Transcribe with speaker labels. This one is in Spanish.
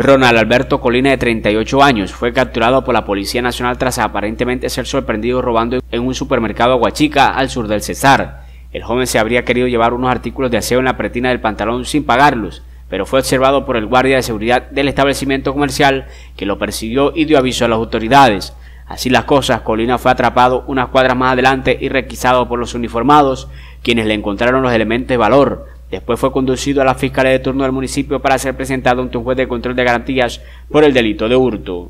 Speaker 1: Ronald Alberto Colina, de 38 años, fue capturado por la Policía Nacional tras aparentemente ser sorprendido robando en un supermercado Aguachica al sur del Cesar. El joven se habría querido llevar unos artículos de aseo en la pretina del pantalón sin pagarlos, pero fue observado por el guardia de seguridad del establecimiento comercial que lo persiguió y dio aviso a las autoridades. Así las cosas, Colina fue atrapado unas cuadras más adelante y requisado por los uniformados, quienes le encontraron los elementos de valor, Después fue conducido a la Fiscalía de turno del municipio para ser presentado ante un juez de control de garantías por el delito de hurto.